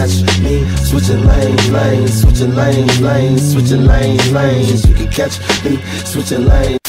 catch me switching lanes, lanes, switching lanes, lanes, switching lanes, lanes. You can catch me switching lanes.